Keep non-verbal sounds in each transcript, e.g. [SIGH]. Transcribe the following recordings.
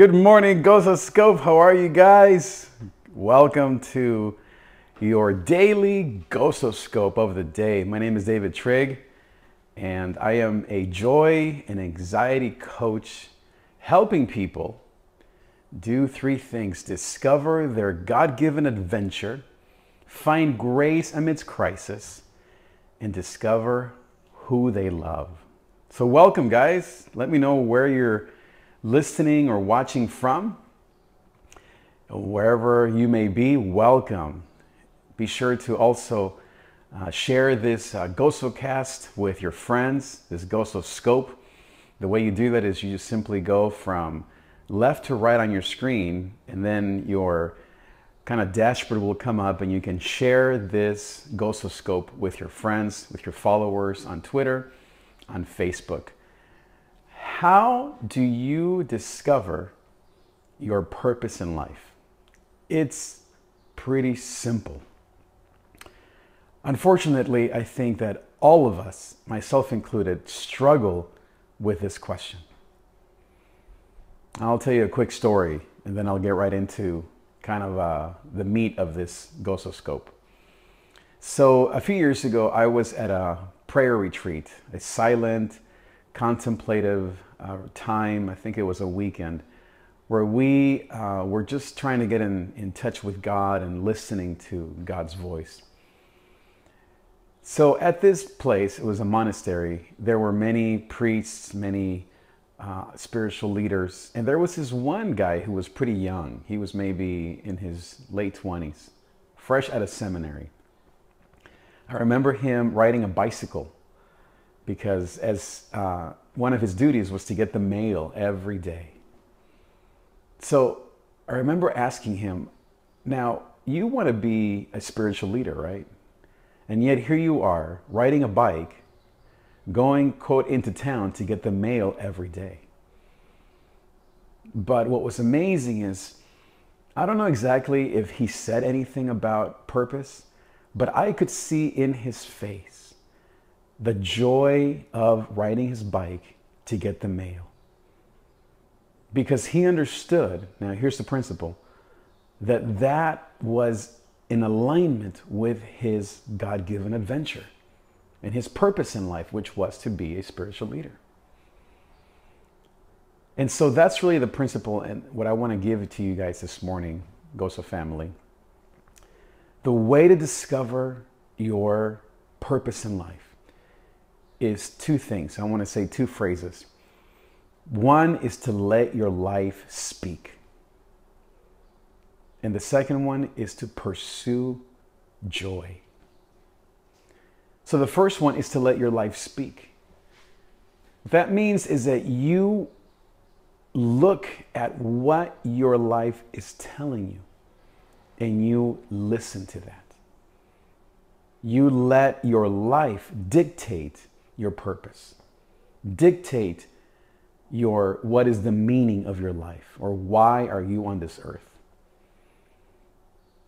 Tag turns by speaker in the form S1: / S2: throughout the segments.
S1: Good morning, Gozo Scope. How are you guys? Welcome to your daily Gozo Scope of the day. My name is David Trig, and I am a joy and anxiety coach helping people do three things discover their God given adventure, find grace amidst crisis, and discover who they love. So, welcome, guys. Let me know where you're listening or watching from. Wherever you may be, welcome. Be sure to also uh, share this uh, GozoCast with your friends, this Gozo Scope. The way you do that is you just simply go from left to right on your screen, and then your kind of dashboard will come up, and you can share this Gozo Scope with your friends, with your followers on Twitter, on Facebook. How do you discover your purpose in life? It's pretty simple. Unfortunately, I think that all of us, myself included, struggle with this question. I'll tell you a quick story and then I'll get right into kind of uh, the meat of this Gozoscope. So, a few years ago, I was at a prayer retreat, a silent, contemplative uh, time. I think it was a weekend where we uh, were just trying to get in, in touch with God and listening to God's voice. So, at this place, it was a monastery, there were many priests, many uh, spiritual leaders. And there was this one guy who was pretty young. He was maybe in his late 20s, fresh out of seminary. I remember him riding a bicycle because as uh, one of his duties was to get the mail every day. So I remember asking him, now you want to be a spiritual leader, right? And yet here you are riding a bike going, quote, into town to get the mail every day. But what was amazing is, I don't know exactly if he said anything about purpose, but I could see in his face the joy of riding his bike to get the mail. Because he understood, now here's the principle, that that was in alignment with his God given adventure and his purpose in life, which was to be a spiritual leader. And so that's really the principle and what I want to give to you guys this morning, Gozo family. The way to discover your purpose in life is two things. I want to say two phrases. One is to let your life speak. And the second one is to pursue joy. So the first one is to let your life speak. What that means is that you look at what your life is telling you and you listen to that. You let your life dictate your purpose, dictate your what is the meaning of your life or why are you on this earth.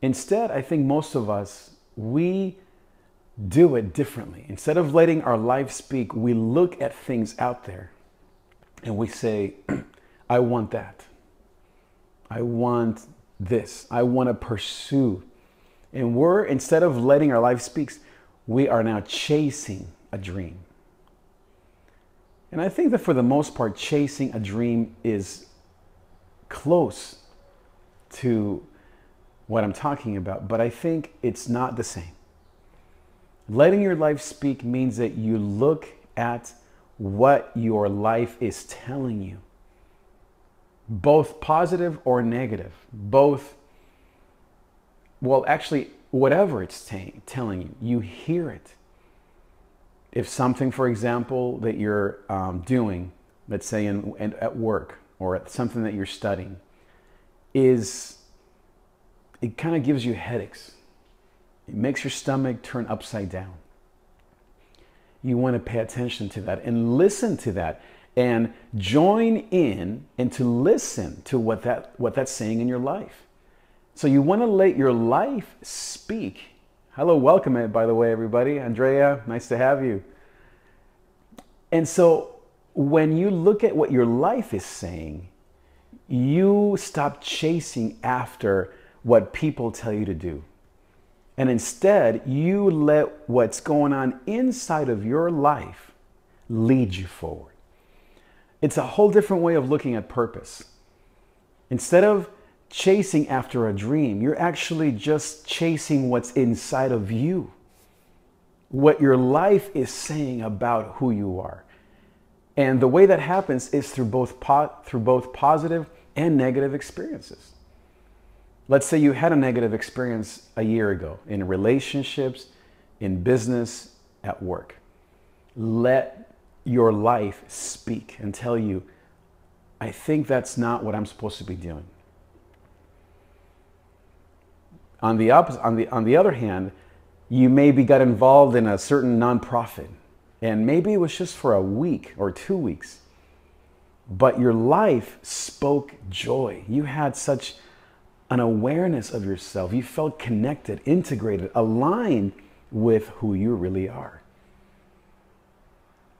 S1: Instead, I think most of us we do it differently. Instead of letting our life speak, we look at things out there and we say, [CLEARS THROAT] I want that. I want this. I want to pursue. And we're, instead of letting our life speak, we are now chasing a dream. And I think that for the most part, chasing a dream is close to what I'm talking about, but I think it's not the same. Letting your life speak means that you look at what your life is telling you, both positive or negative, both, well, actually, whatever it's t- telling you, you hear it. If something, for example, that you're um, doing, let's say in, in, at work or at something that you're studying, is it kind of gives you headaches it makes your stomach turn upside down. You want to pay attention to that and listen to that and join in and to listen to what, that, what that's saying in your life. So you want to let your life speak. Hello, welcome by the way, everybody. Andrea, nice to have you. And so when you look at what your life is saying, you stop chasing after what people tell you to do. And instead, you let what's going on inside of your life lead you forward. It's a whole different way of looking at purpose. Instead of chasing after a dream, you're actually just chasing what's inside of you, what your life is saying about who you are. And the way that happens is through both, po- through both positive and negative experiences. Let's say you had a negative experience a year ago in relationships, in business, at work. Let your life speak and tell you, I think that's not what I'm supposed to be doing. On the, opposite, on, the, on the other hand, you maybe got involved in a certain nonprofit, and maybe it was just for a week or two weeks, but your life spoke joy. You had such an awareness of yourself. You felt connected, integrated, aligned with who you really are.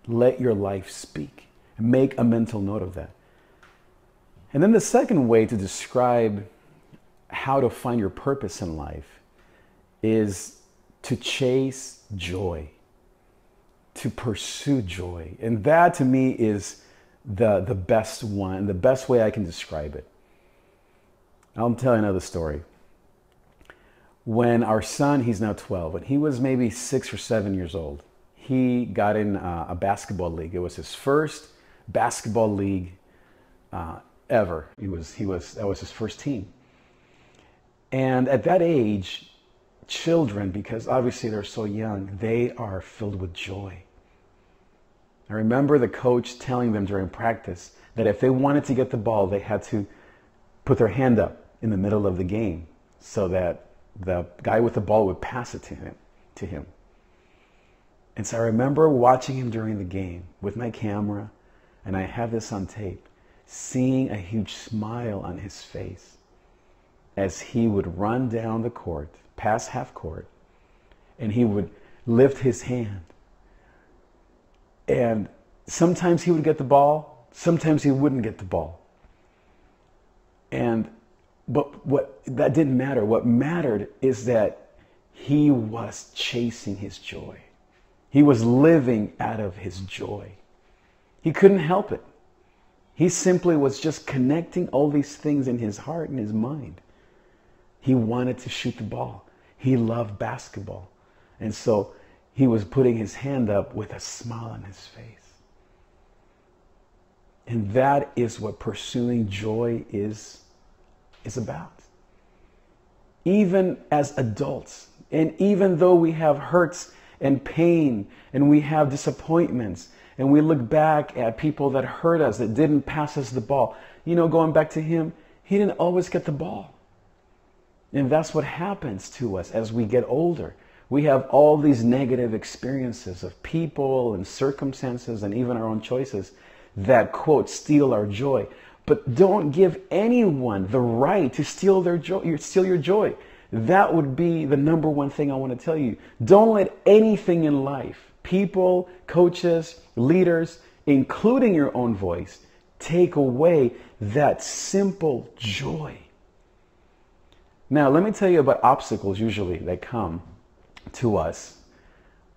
S1: Let your life speak. Make a mental note of that. And then the second way to describe how to find your purpose in life is to chase joy, to pursue joy. And that to me is the, the best one, the best way I can describe it. I'll tell you another story. When our son, he's now 12, when he was maybe six or seven years old, he got in uh, a basketball league. It was his first basketball league uh, ever. He was, he was, that was his first team. And at that age, children, because obviously they're so young, they are filled with joy. I remember the coach telling them during practice that if they wanted to get the ball, they had to put their hand up in the middle of the game so that the guy with the ball would pass it to him. To him. And so I remember watching him during the game with my camera, and I have this on tape, seeing a huge smile on his face as he would run down the court, past half court, and he would lift his hand. And sometimes he would get the ball, sometimes he wouldn't get the ball. And but what that didn't matter. What mattered is that he was chasing his joy. He was living out of his joy. He couldn't help it. He simply was just connecting all these things in his heart and his mind. He wanted to shoot the ball. He loved basketball. And so he was putting his hand up with a smile on his face. And that is what pursuing joy is is about. Even as adults, and even though we have hurts and pain and we have disappointments and we look back at people that hurt us, that didn't pass us the ball, you know, going back to him, he didn't always get the ball. And that's what happens to us as we get older. We have all these negative experiences of people and circumstances and even our own choices that, quote, steal our joy. But don't give anyone the right to steal their joy, steal your joy. That would be the number one thing I want to tell you. Don't let anything in life, people, coaches, leaders, including your own voice, take away that simple joy. Now, let me tell you about obstacles usually that come to us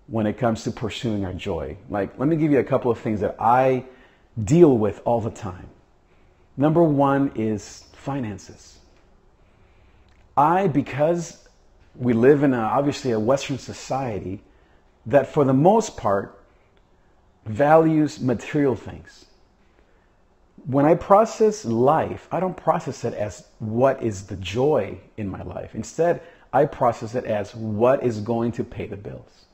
S1: when it comes to pursuing our joy. Like, let me give you a couple of things that I deal with all the time. Number one is finances. I, because we live in a, obviously a Western society that for the most part values material things. When I process life, I don't process it as what is the joy in my life. Instead, I process it as what is going to pay the bills.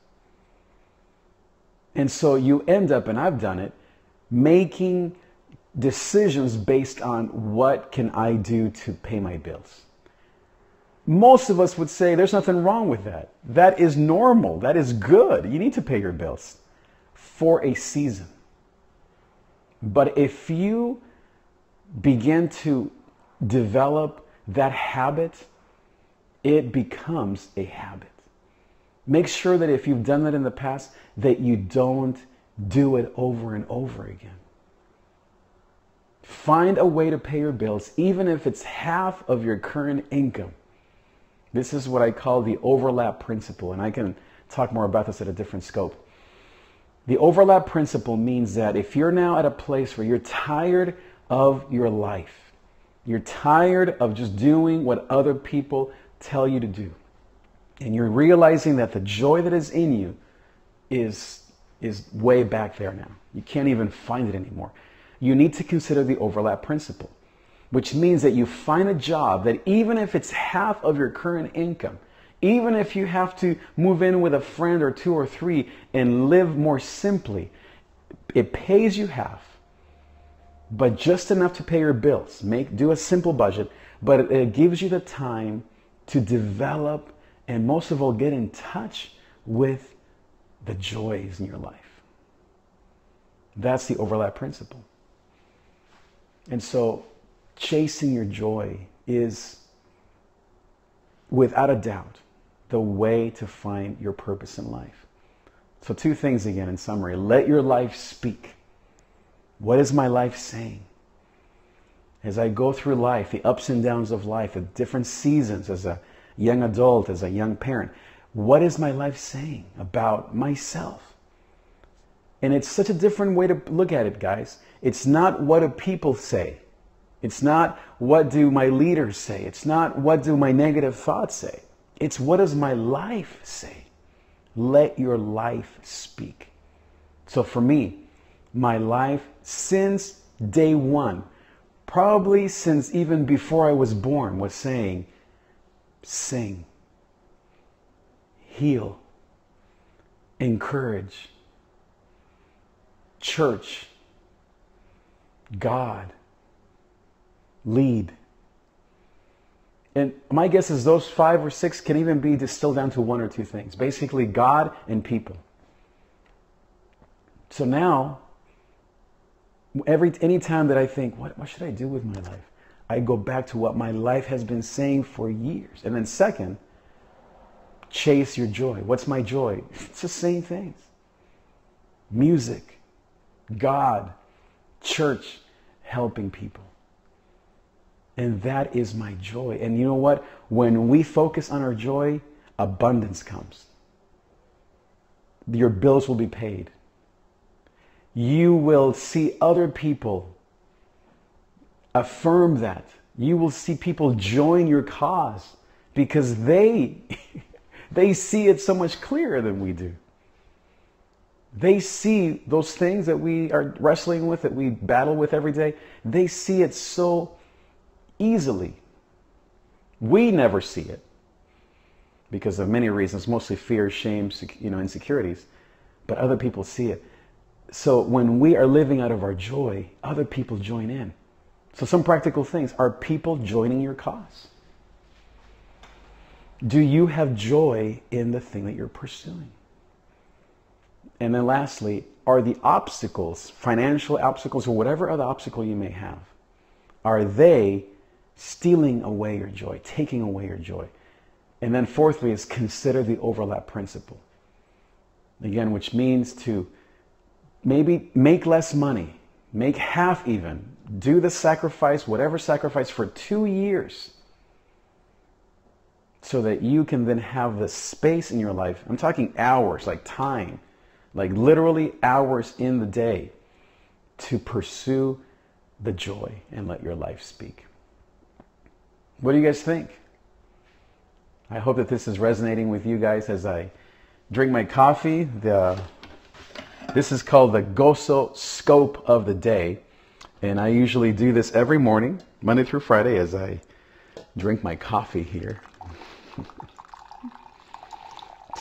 S1: And so you end up, and I've done it, making decisions based on what can I do to pay my bills. Most of us would say there's nothing wrong with that. That is normal. That is good. You need to pay your bills for a season. But if you begin to develop that habit, it becomes a habit. Make sure that if you've done that in the past, that you don't do it over and over again Find a way to pay your bills, even if it's half of your current income. This is what I call the overlap principle, and I can talk more about this at a different scope. The overlap principle means that if you're now at a place where you're tired of your life, you're tired of just doing what other people tell you to do, and you're realizing that the joy that is in you is, is way back there now. You can't even find it anymore. You need to consider the overlap principle, which means that you find a job that even if it's half of your current income, even if you have to move in with a friend or two or three and live more simply, it pays you half, but just enough to pay your bills. Make do a simple budget, but it gives you the time to develop and most of all get in touch with the joys in your life. That's the overlap principle. And so chasing your joy is without a doubt the way to find your purpose in life. So, two things again in summary let your life speak. What is my life saying? As I go through life, the ups and downs of life, the different seasons as a young adult, as a young parent, what is my life saying about myself? And it's such a different way to look at it, guys. It's not what do people say. It's not what do my leaders say. It's not what do my negative thoughts say. It's what does my life say? Let your life speak. So for me, my life since day one, probably since even before I was born, was saying, sing, heal, encourage, church, God, lead and my guess is those five or six can even be distilled down to one or two things. Basically, God and people. So now, every any time that I think, what, what should I do with my life? I go back to what my life has been saying for years. And then second, chase your joy. What's my joy? [LAUGHS] It's the same things. Music, God, church, helping people. And that is my joy. And you know what? When we focus on our joy, abundance comes. Your bills will be paid. You will see other people affirm that. You will see people join your cause because they [LAUGHS] they see it so much clearer than we do. They see those things that we are wrestling with, that we battle with every day. They see it so easily. We never see it because of many reasons, mostly fear, shame, you know, insecurities, but other people see it. So when we are living out of our joy, other people join in. So some practical things. Are people joining your cause? Do you have joy in the thing that you're pursuing? And then lastly, are the obstacles, financial obstacles or whatever other obstacle you may have, are they stealing away your joy, taking away your joy. And then fourthly is consider the overlap principle. Again, which means to maybe make less money, make half even, do the sacrifice, whatever sacrifice for two years so that you can then have the space in your life. I'm talking hours, like time, like literally hours in the day to pursue the joy and let your life speak. What do you guys think? I hope that this is resonating with you guys as I drink my coffee. The, this is called the Gozo Scope of the Day. And I usually do this every morning, Monday through Friday, as I drink my coffee here. [LAUGHS]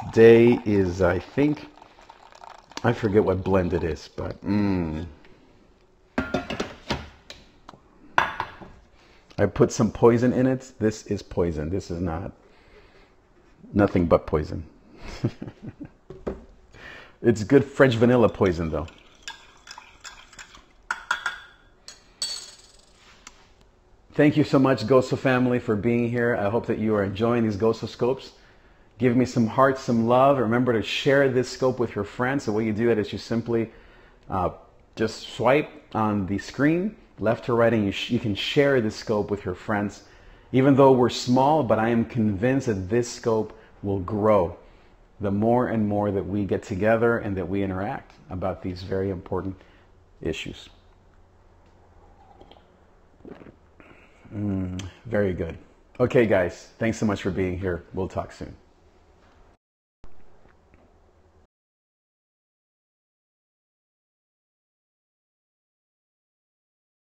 S1: Today is, I think, I forget what blend it is, but mmm. I put some poison in it. This is poison. This is not nothing but poison. [LAUGHS] it's good French vanilla poison though. Thank you so much, Gozo family, for being here. I hope that you are enjoying these Gozo scopes. Give me some hearts, some love. Remember to share this scope with your friends. The way you do that is you simply uh, just swipe on the screen left to right, and you, sh- you can share this scope with your friends. Even though we're small, but I am convinced that this scope will grow the more and more that we get together and that we interact about these very important issues. Mm, very good. Okay, guys, thanks so much for being here. We'll talk soon.